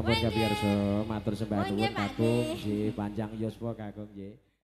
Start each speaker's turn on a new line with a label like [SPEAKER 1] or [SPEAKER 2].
[SPEAKER 1] sampun kabiyarsa matur sembah nuwun kakung nggih panjang yuswa kakung nggih.